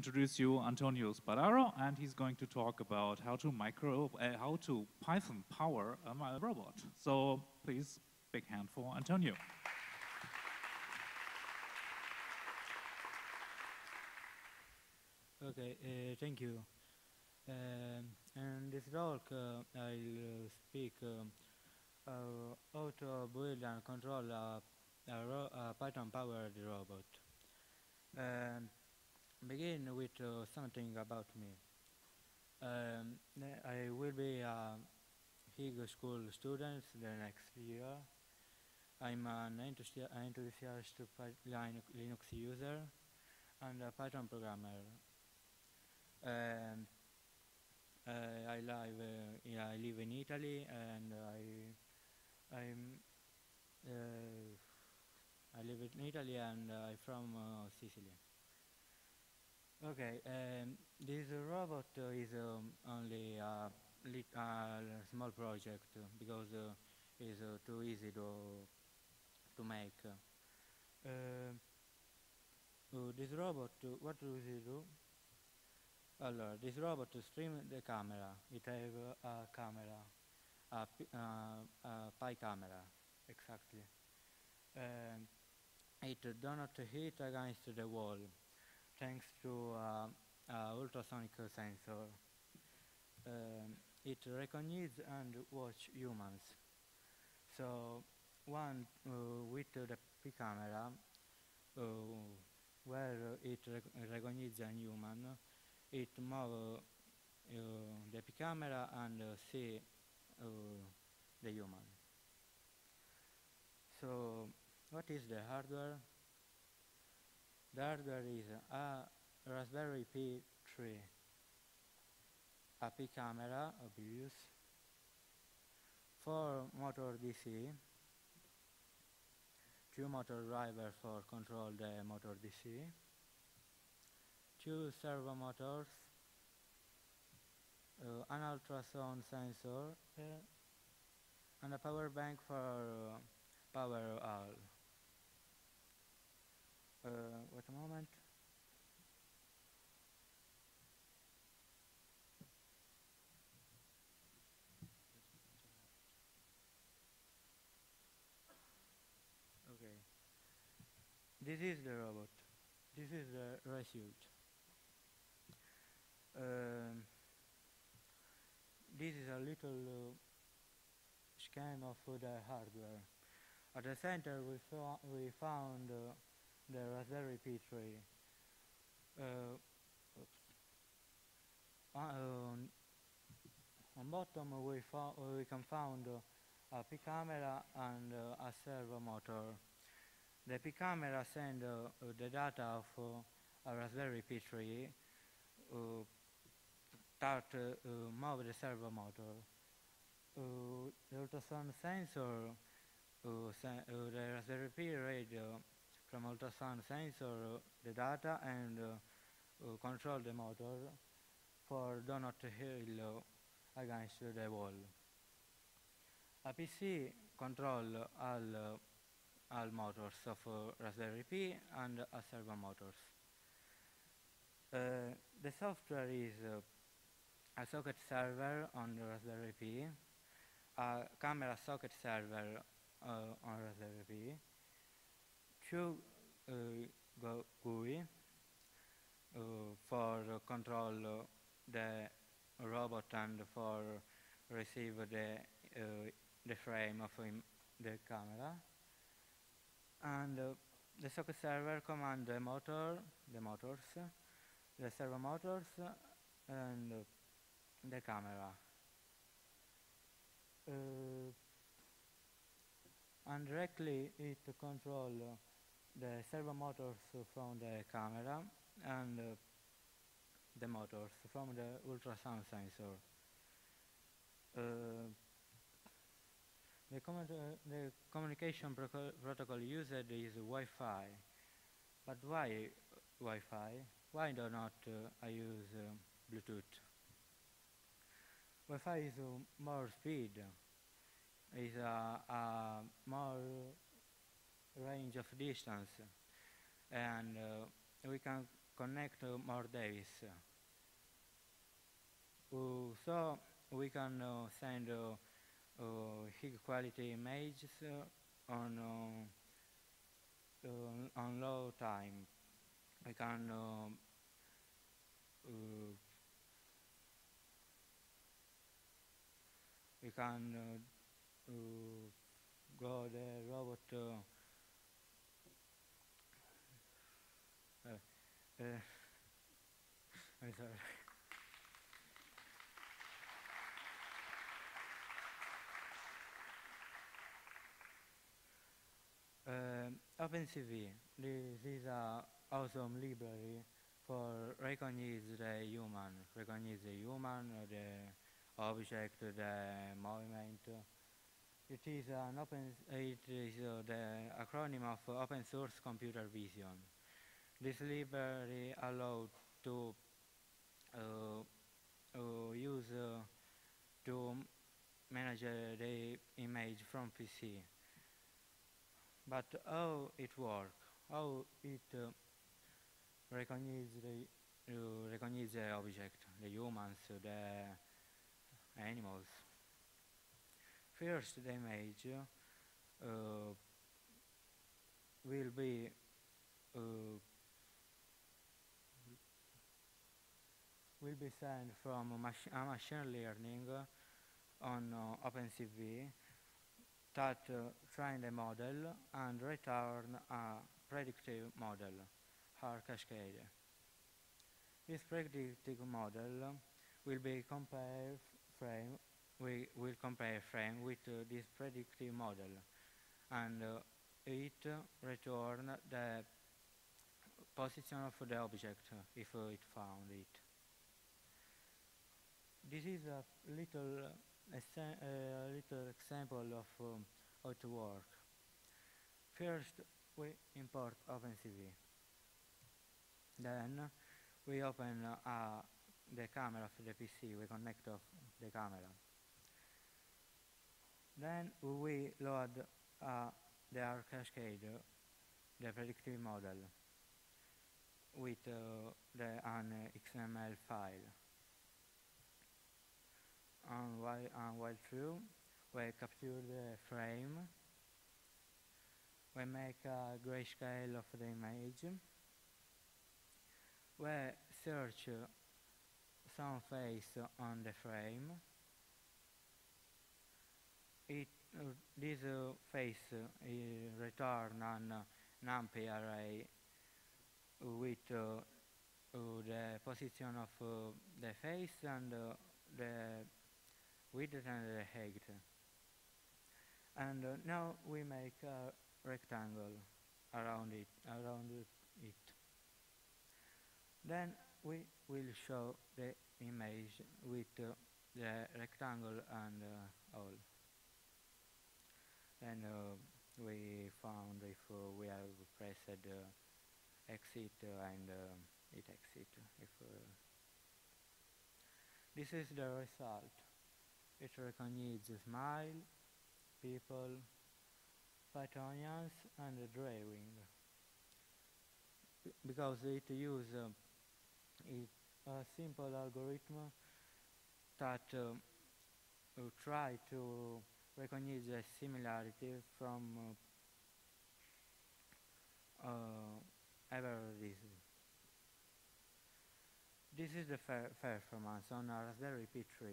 introduce you Antonio Spadaro, and he's going to talk about how to micro, uh, how to Python power a robot. So please, big hand for Antonio. Okay, uh, thank you. Um, in this talk, uh, I'll speak um, how to build and control a, a, a Python-powered robot. Um, begin with uh, something about me. Um, I will be a high school student the next year. I'm an enthusiast Linux user and a Python programmer. Um, uh, I live uh, I live in Italy and I I'm uh, I live in Italy and I'm from uh, Sicily. Okay, um, this robot is um, only a, small project because uh, it's uh, too easy to to make. Uh, this robot, what does it do? Allora, this robot stream the camera. It has a camera, a, uh, a Pi camera, exactly. Um, it do not hit against the wall thanks to uh, uh, ultrasonic sensor. Um, it recognizes and watch humans. So one uh, with the P camera, where it rec recognizes a human, it moves the P camera and see the human. So what is the hardware? There there is a Raspberry Pi 3, a P camera obvious, four motor DC, two motor driver for control the motor DC, two servo motors, uh, an ultrasound sensor, uh, and a power bank for uh, power all. Wait a moment. Okay. This is the robot. This is the result. Um, this is a little uh, scan of the hardware. At the center we, we found uh, the Raspberry Pi 3. Uh, on, on bottom we, we can find uh, a P camera and uh, a servo motor. The P camera sends the data of a Raspberry Pi 3 start uh, move the servo motor. Uh, the ultrasound sensor, uh, sen the Raspberry Pi radio from ultrasound sensor the data and uh, uh, control the motor for do not hill against the wall. A PC control all, uh, all motors of Raspberry Pi and a servo motors. Uh, the software is uh, a socket server on the Raspberry Pi, a camera socket server uh, on Raspberry Pi, uh, GUI uh, for control the robot and for receive the uh, the frame of the camera and uh, the socket server command the motor the motors the servo motors and the camera. Uh, and directly it control the servo motors from the camera and uh, the motors from the ultrasound sensor. Uh, the, uh, the, communication protocol used is Wi-Fi. But why Wi-Fi? Why do not uh, I use uh, Bluetooth? Wi-Fi is more speed, is a more range of distance and uh, we can connect more Davis. Uh, so we can uh, send high quality images on on low time. We can we can uh, uh, go the robot uh, uh, I'm sorry. Um, OpenCV, this is a awesome library for recognize the human, recognize the human, uh, the object, the movement. It is an open, it is the acronym of Open Source Computer Vision. This library allowed to uh, uh, use uh, to manage the image from PC. But how it works, how it uh, recognize the uh, recognize the object, the humans, the animals. First, the image uh, will be will be sent from a machine learning on uh, OpenCV that uh, train the model and return a predictive model, or cascade. This predictive model will be compare frame, we will compare frame with uh, this predictive model and uh, it return the position of the object uh, if uh, it found it. This is a little, uh, little example of um, how to work. First, we import OpenCV. Then we open uh, the camera of the PC, we connect off the camera. Then we load uh, the Haar cascade, the predictive model, with uh, the, an XML file. And while, and while through, we capture the frame, we make a grayscale of the image, we search some face on the frame. It, this face uh, i- return an NumPy array with uh, the position of uh, the face and the and the height. And uh, now we make a rectangle around it, around it. Then we will show the image with uh, the rectangle and uh, all. Then uh, we found if uh, we have pressed uh, exit and it exit. If this is the result, it recognizes smile, people, Pythonians, and the drawing. Because it uses uh, it a simple algorithm that uh, uh, try to recognize the similarity from uh, uh, This is the performance on a Raspberry Pi 3.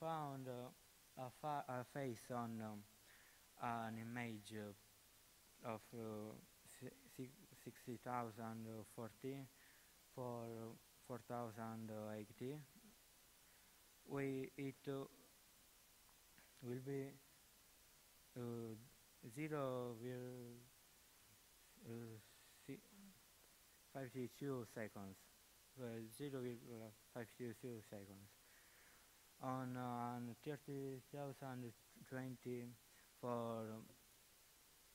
Found uh, a, a face on um, an image uh, of uh, si- si- 60,040 for 4080 we it uh, will be uh, 0 will uh, si- 52 seconds. Uh, 0 52 seconds on uh, on 30,020 for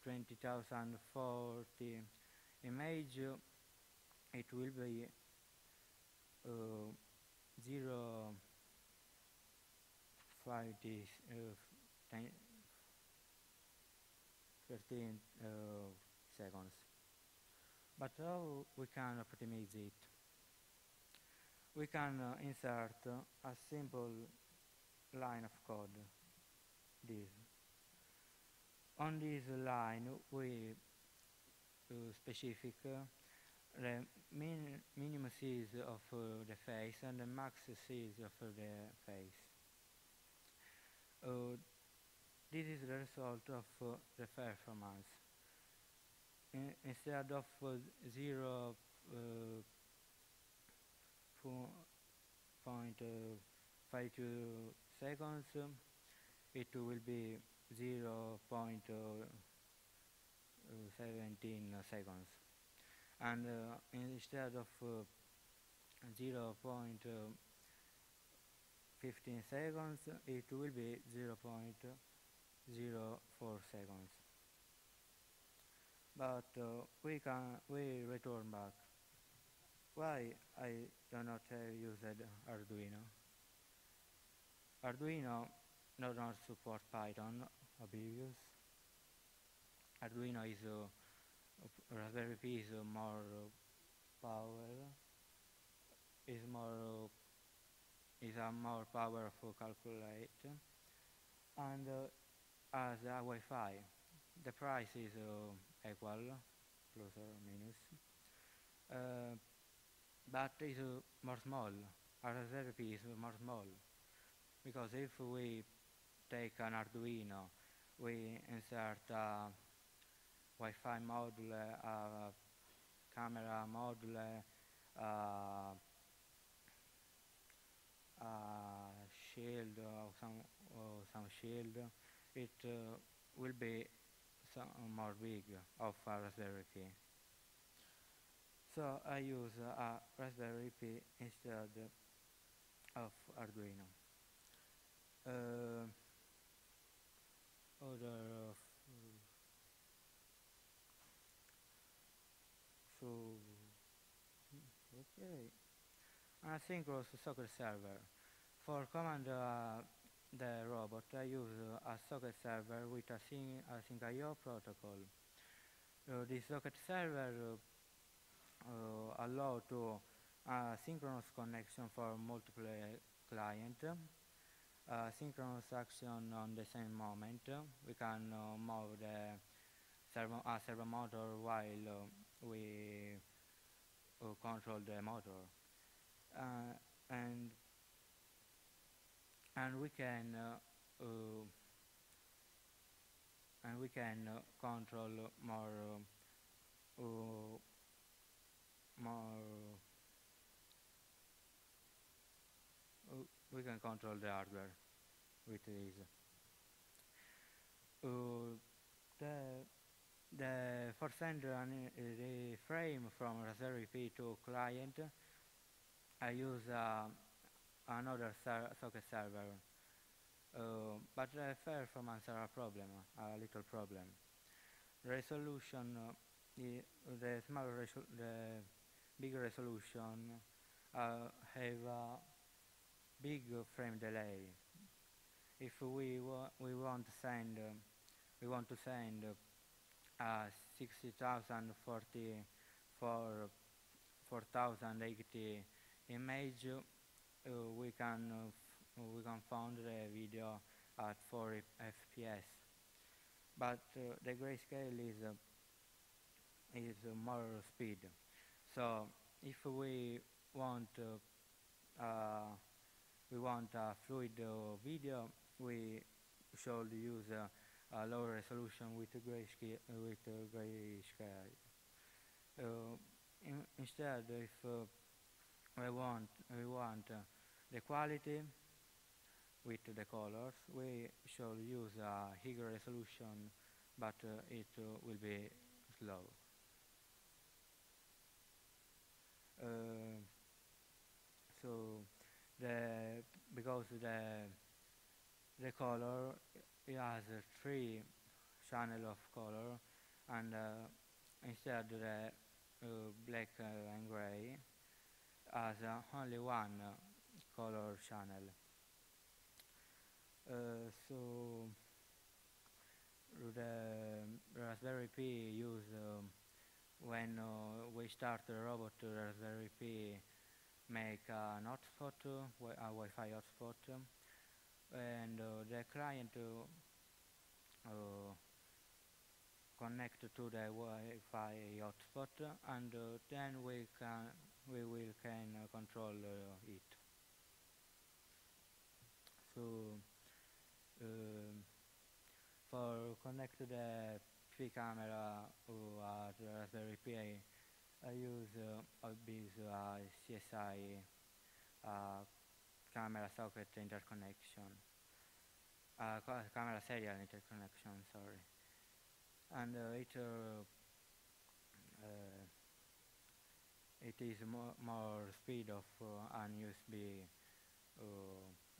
20,040 image uh, it will be uh, zero five days, uh, ten, 13 uh, seconds. But how we can optimize it? We can uh, insert uh, a simple line of code, this. On this line, we uh, specific uh, the min minimum size of the face and the max size of the face. Uh, this is the result of uh, the performance. In instead of uh, 0 uh, po- point uh, 52 seconds, it will be 0 uh, uh, 17 seconds. And uh, instead of uh, 0 point uh, 15 seconds, it will be 0.04 seconds. But we can we return back. Why I do not have used Arduino? Arduino does not support Python obvious. Arduino is uh, Raspberry Pi is more power is more is a more powerful calculator, and uh, as a Wi-Fi the price is uh, equal plus or minus uh, but uh, more small a Raspberry Pi is more small because if we take an Arduino we insert a Wi-Fi module, a camera module, uh, a shield or some or some shield, it uh, will be some more big of a Raspberry Pi. So I use a Raspberry Pi instead of Arduino. Uh, of so okay. Asynchronous socket server. For command uh, the robot I use uh, a socket server with a syn async IO protocol. Uh, this socket server uh, uh, allow to a synchronous connection for multiple client. Uh, synchronous action on the same moment. We can uh, move the servo, uh, servo motor while uh, we uh, control the motor. Uh, and and we can uh, uh, and we can uh, control more uh, uh, uh, we can control the hardware with this uh, the the for send an, the frame from Raspberry Pi to client, I use uh, another ser socket server, uh, but the performance are a problem, a little problem. Resolution, uh, the, small resol the big resolution uh, have a big frame delay. If we wa we want to send, we want to send uh, 60,040 for 4,080 image, uh, we can uh, we can find the video at 4 fps. But uh, the grayscale is uh, is more speed. So if we want uh, we want a fluid video, we should use a lower resolution with a gray scale, uh, with gray sky. Uh, in, instead, if uh, we want we want the quality with the colors, we should use a higher resolution, but it will be slow. So the because the the color it has uh, three channel of color and uh, instead the uh, black and gray has only one color channel. So the Raspberry Pi use um, when uh, we start the robot, the Raspberry Pi make an hotspot, uh, a Wi-Fi hotspot, um, and uh, the client uh, uh, connect to the Wi-Fi hotspot, and uh, then we can we will can uh, control uh, it. So um, for connect the Pi camera or Raspberry Pi, I use uh, big uh, CSI uh, camera socket interconnection, uh, camera serial interconnection. Sorry, and it it is more, more speed of an USB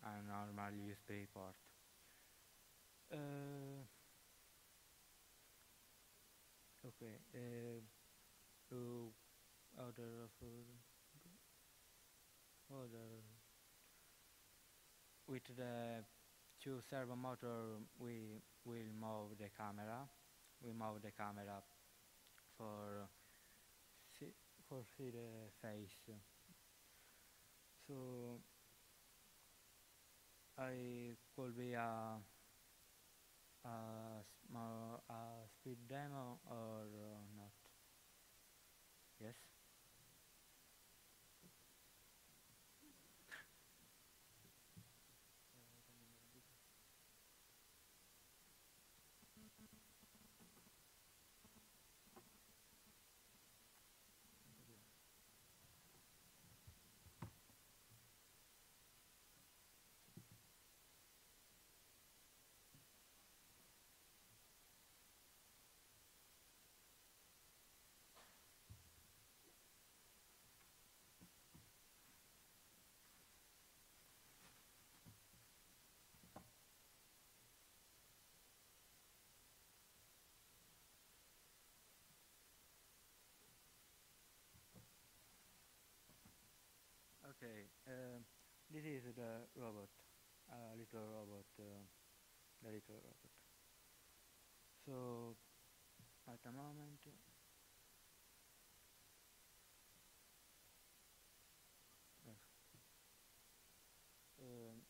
a normal USB port. Uh, okay. Uh, other of uh, other with the two servo motor we will move the camera. We move the camera for see, for see the face. So I could be a, a small a speed demo or Okay. Uh, this is the robot, uh, little robot, uh, the little robot. So at the moment. Um,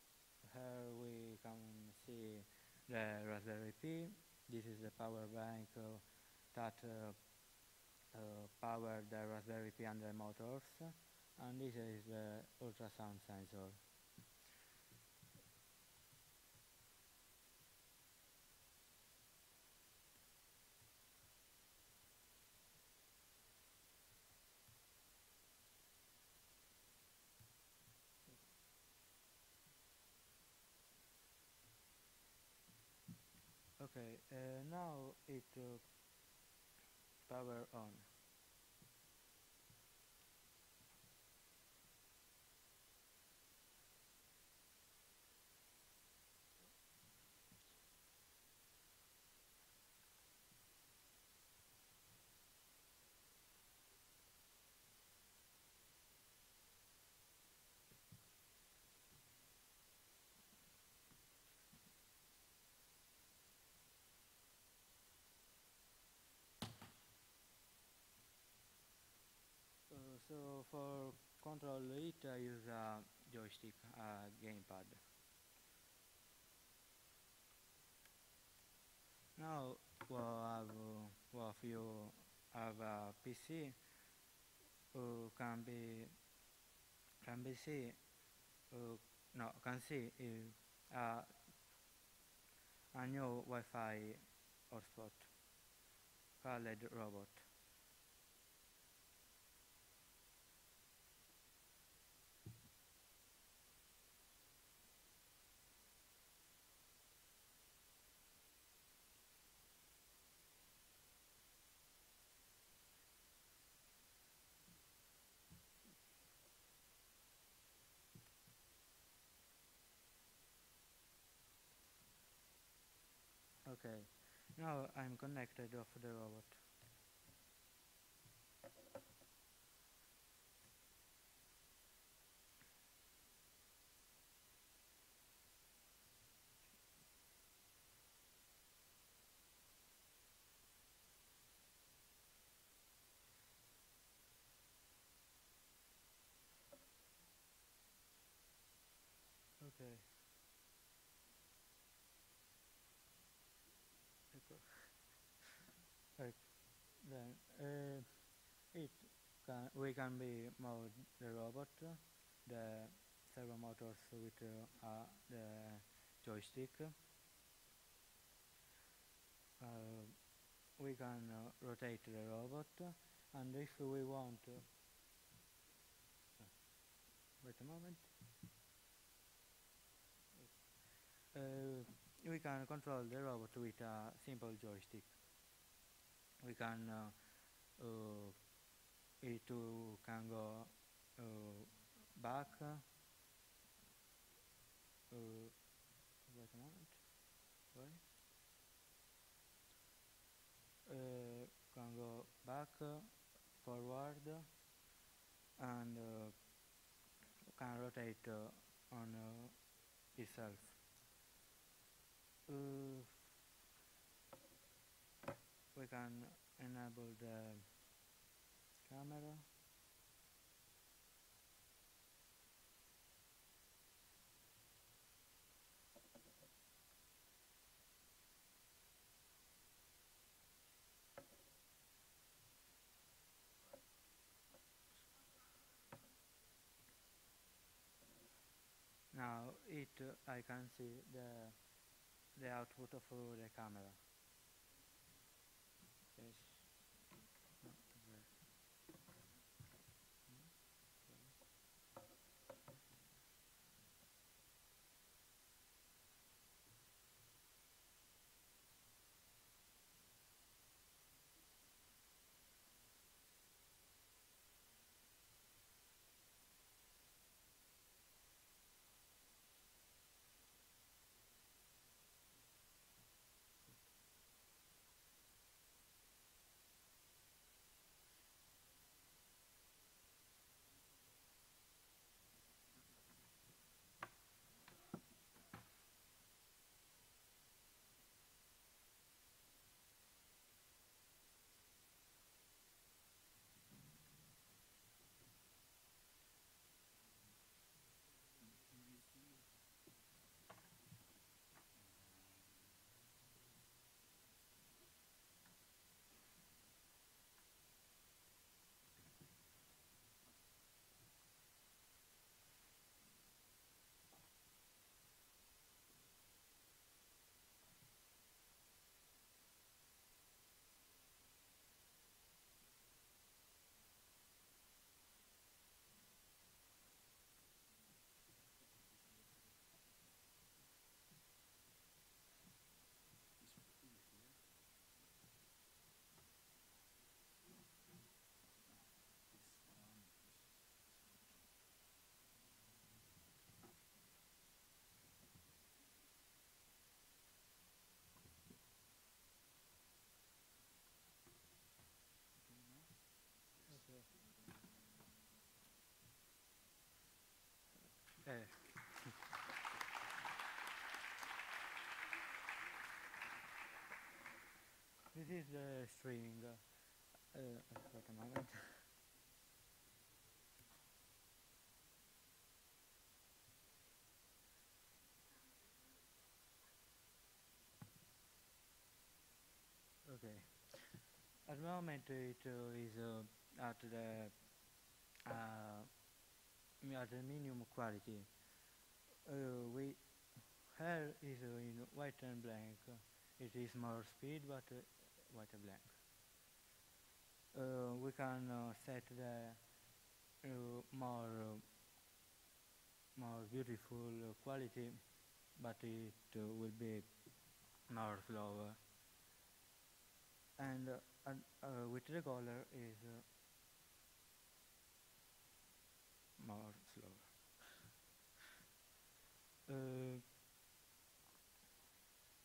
here we can see the Raspberry Pi. This is the power bank uh, that uh, uh, power the Raspberry Pi and the motors. And this is the ultrasound sensor. Okay, uh, now it uh, power on. Uh, so for control it, I use a joystick, a gamepad. Now, well, have, uh, well, if you have a PC, uh, can be can be see, uh, no, can see uh, uh, a new Wi-Fi hotspot called robot. Okay, now I'm connected of the robot. Then uh, it can we can be mode the robot, the servo motors with uh, the joystick. Uh, we can uh, rotate the robot, and if we want, uh, wait a moment. We can control the robot with a simple joystick. We can uh, uh, it uh, can go uh, back. Wait a moment. Uh, can go back, forward, and can rotate on itself. We can enable the camera. Now it uh, I can see the the output of the camera. Is the string. Uh, uh, wait a moment. Okay. At the moment it uh, is uh, at the uh, at the minimum quality. Uh, we here is in white and blank. It is more speed, but white and blank. Uh, we can uh, set the uh, more uh, more beautiful uh, quality, but it uh, will be more slower. And with the color is more slower.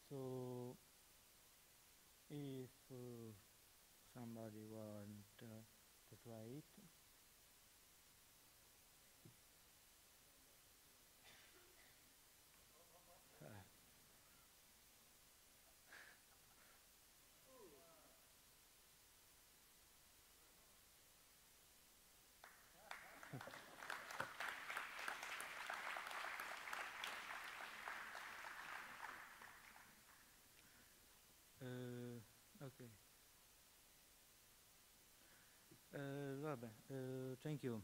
So if uh, somebody want uh, to try it, uh, Uh, thank you.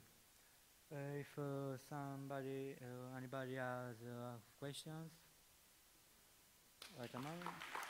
Uh, if uh, somebody, uh, anybody has uh, questions, wait a moment.